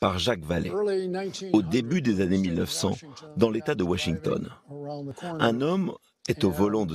par Jacques Vallée, au début des années 1900, dans l'État de Washington. Un homme est au volant de